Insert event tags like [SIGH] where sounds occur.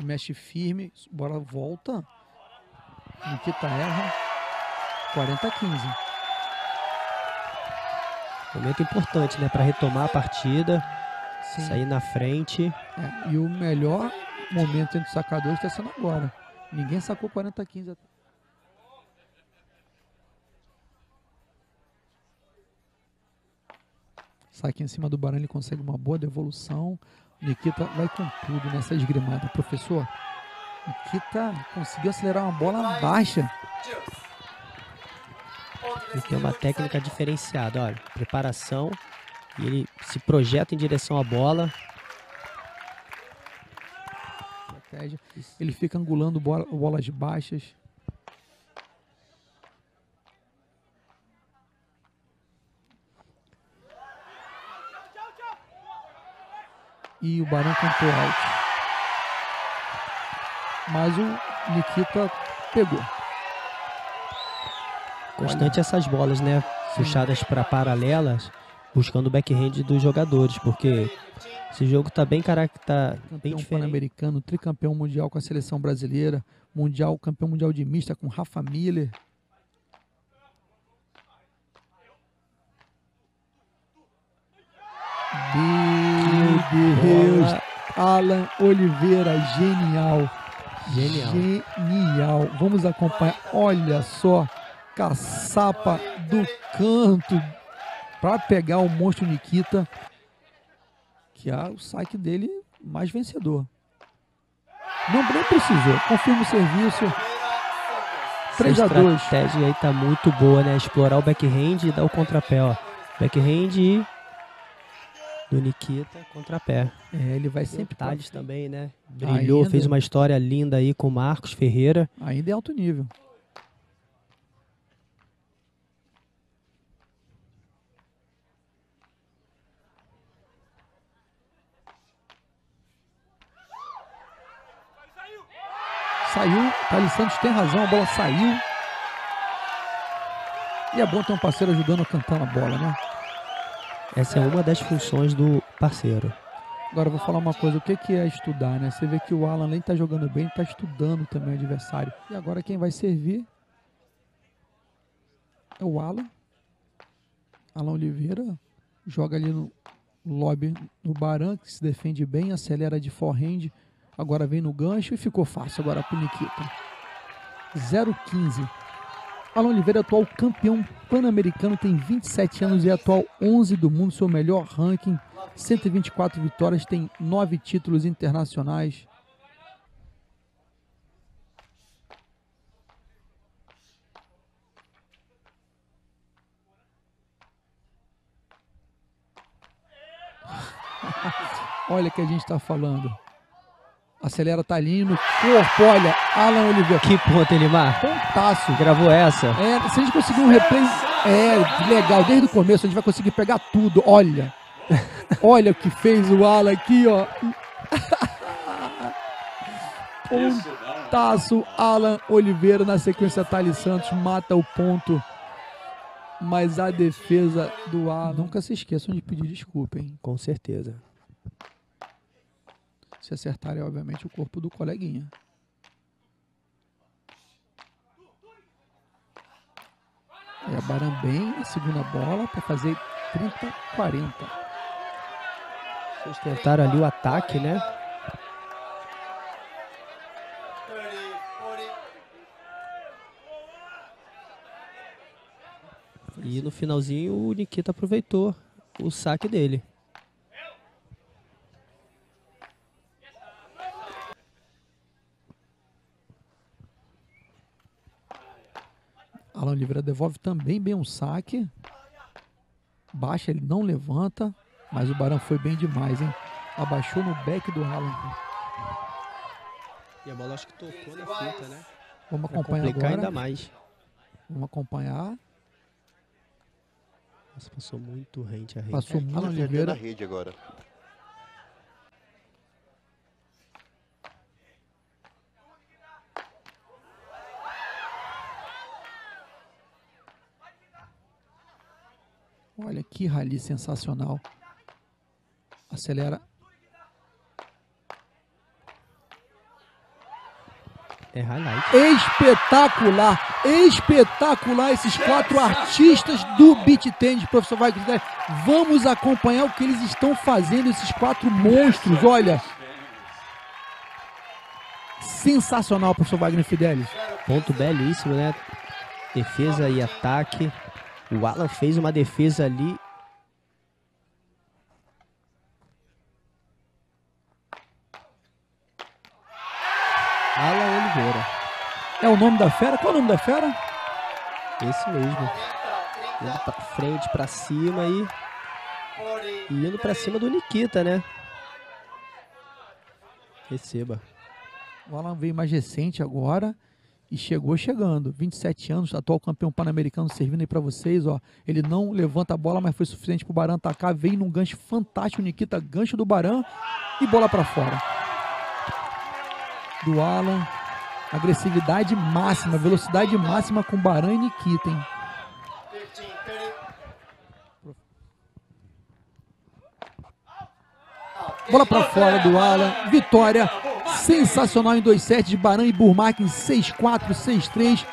Mexe firme, bora volta. Nikita erra. 40 a 15. Momento importante, né? Para retomar a partida, Sim. sair na frente. É, e o melhor momento entre os sacadores está sendo agora. Ninguém sacou 40 a 15 até. Saque em cima do Barão, ele consegue uma boa devolução. Nikita vai com tudo nessa esgrimada. Professor, Nikita conseguiu acelerar uma bola baixa. Ele tem uma técnica diferenciada, olha. Preparação. E ele se projeta em direção à bola. Ele fica angulando bola- bolas baixas. E o Barão cantou alto. Mas o Nikita pegou. Constante essas bolas, né? Puxadas para paralelas, buscando o backhand dos jogadores, porque esse jogo tá bem caracter, tá bem pan-americano, tricampeão mundial com a seleção brasileira, mundial, campeão mundial de mista com Rafa Miller. Meu Deus! Alan Oliveira, genial. Genial. Genial. Vamos acompanhar. Olha só, caçapa do canto para pegar o monstro Nikita, que é o saque dele mais vencedor. Não nem precisou. Confirma o serviço. Essa 3 a 2. estratégia aí tá muito boa, né? Explorar o backhand e dar o contrapé, ó. Backhand e do Nikita, contrapé. É, ele vai sempre frente. também, né? Brilhou, Ainda. fez uma história linda aí com o Marcos Ferreira. Ainda é alto nível. Saiu, Thales Santos tem razão, a bola saiu. E é bom ter um parceiro ajudando a cantar a bola, né? Essa é uma das funções do parceiro. Agora eu vou falar uma coisa, o que é estudar, né? Você vê que o Alan, além estar jogando bem, está estudando também o adversário. E agora quem vai servir é o Alan. Alan Oliveira joga ali no lobby no Baran, que se defende bem, acelera de forehand. Agora vem no gancho e ficou fácil agora pro Nikita. 0-15. Alan Oliveira, atual campeão pan-americano, tem 27 anos e é atual 11 do mundo, seu melhor ranking. 124 vitórias, tem 9 títulos internacionais. [LAUGHS] Olha que a gente está falando. Acelera Talinho no corpo, olha, Alan Oliveira. Que ponto, Elimar? Pontaço. Gravou essa? É, se a gente conseguir um replay, é legal, desde o começo a gente vai conseguir pegar tudo. Olha, [LAUGHS] olha o que fez o Alan aqui, ó. [LAUGHS] Pontaço, Alan Oliveira na sequência Thales Santos mata o ponto. Mas a defesa do Alan. Nunca se esqueçam de pedir desculpa, hein? Com certeza. Se acertarem, obviamente, o corpo do coleguinha. É, Baran bem segunda bola para fazer 30-40. Vocês tentaram ali o ataque, né? E no finalzinho o Nikita aproveitou o saque dele. Alan Oliveira devolve também bem um saque. Baixa, ele não levanta. Mas o Barão foi bem demais, hein? Abaixou no back do Alan. E a bola acho que tocou na fita, né? Vamos Pra acompanhar agora. ainda mais. Vamos acompanhar. Nossa, passou muito rente a rente. Passou Alan muito perdendo a Oliveira. rede agora. Olha que rally sensacional. Acelera. É highlight. Espetacular, espetacular esses quatro artistas do beat tennis, professor Wagner. Vamos acompanhar o que eles estão fazendo, esses quatro monstros, olha. Sensacional, professor Wagner Fidelis. Ponto belíssimo, né? Defesa e ataque. O Alan fez uma defesa ali. Alan Oliveira. É o nome da fera? Qual é o nome da fera? Esse mesmo. Indo pra frente, pra cima e. E indo pra cima do Nikita, né? Receba. O Alan veio mais recente agora e chegou chegando. 27 anos, atual campeão pan-americano servindo aí pra vocês, ó. Ele não levanta a bola, mas foi suficiente pro Baran atacar. Veio num gancho fantástico, Nikita, gancho do Baran e bola pra fora. Do Alan. Agressividade máxima, velocidade máxima com Baran e Nikita, hein? Bola pra fora do Alan. Vitória sensacional em 2 sets de Baran e Burmak em 6-4, 6-3.